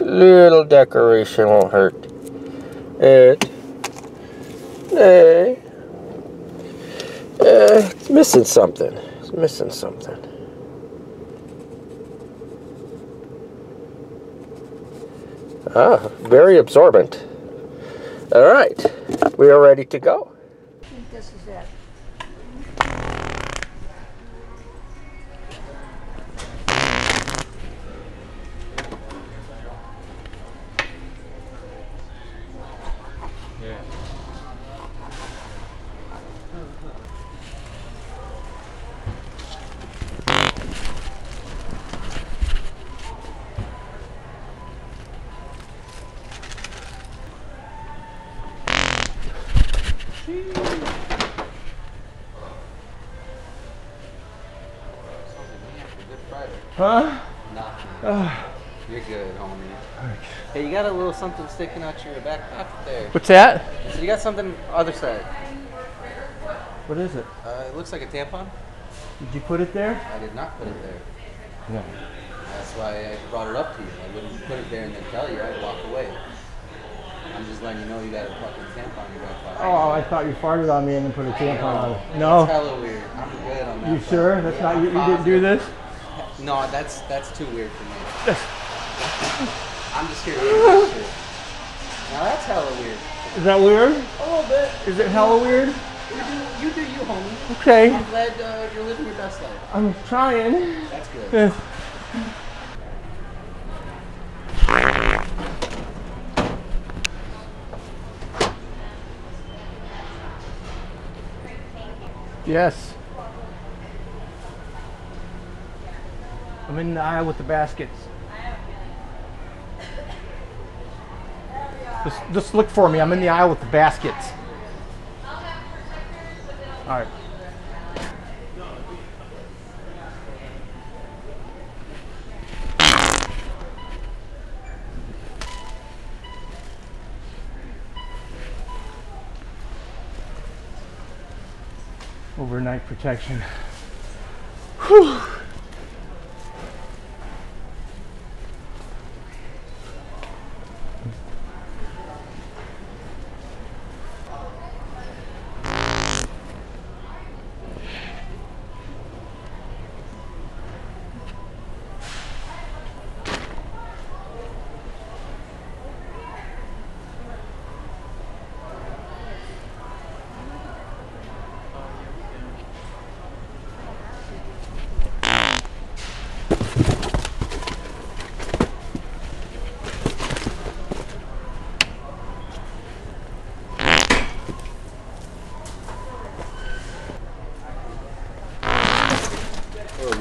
little decoration won't hurt. It. Hey. Uh, it's missing something. It's missing something. Ah, very absorbent. All right, we are ready to go. I think this is it. Huh? Nah. You're good, homie. Hey, you got a little something sticking out your back pocket there. What's that? So you got something other side. What is it? Uh, it looks like a tampon. Did you put it there? I did not put it there. No. That's why I brought it up to you. I wouldn't put it there and then tell you. I'd walk away. I'm just letting you know you got a fucking tampon in your back pocket. Oh, I thought you farted on me and then put a tampon on it. That's No. hella weird. I'm good on that. You sure? That's Yeah, not you. You didn't do this? No, that's that's too weird for me. I'm just here to hear this shit. Now that's hella weird. Is that weird? A little bit. Is it hella weird? You do you, do you homie. Okay. I'm glad uh, you're living your best life. I'm trying. That's good. Yes. I'm in the aisle with the baskets. Just, just look for me. I'm in the aisle with the baskets. All right. Overnight protection. Whew.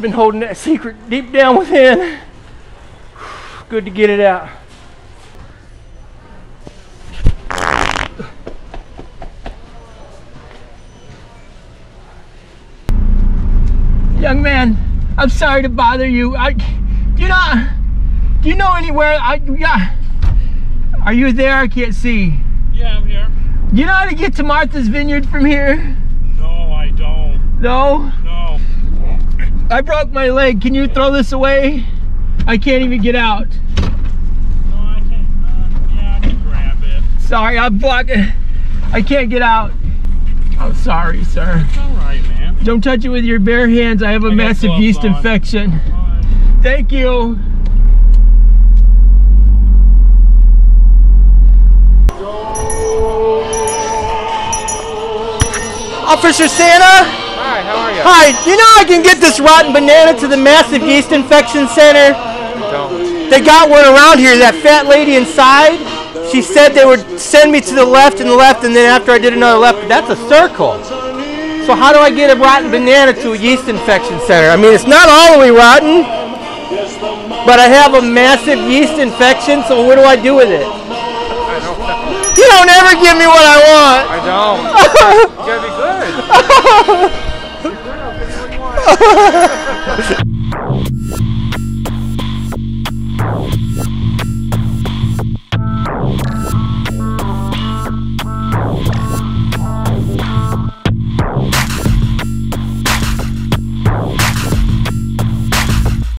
Been holding that secret deep down within. Good to get it out. Young man, I'm sorry to bother you. I, do you not, do you know anywhere? I, yeah. Are you there? I can't see. Yeah, I'm here. You know how to get to Martha's Vineyard from here? No, I don't. No? No. I broke my leg. Can you throw this away? I can't even get out. No, I can't. Uh, yeah, I can grab it. Sorry, I'm blocking. I can't get out. I'm sorry, sir. It's all right, man. Don't touch it with your bare hands. I have a I massive yeast on. infection. Right. Thank you. Officer Santa? Hi, how are you? Hi, you know I can get this rotten banana to the massive yeast infection center? Don't. They got one around here, that fat lady inside. She said they would send me to the left and the left, and then after I did another left, that's a circle. So how do I get a rotten banana to a yeast infection center? I mean, it's not all the way rotten, but I have a massive yeast infection, so what do I do with it? Don't. You don't ever give me what I want. I don't. You're good,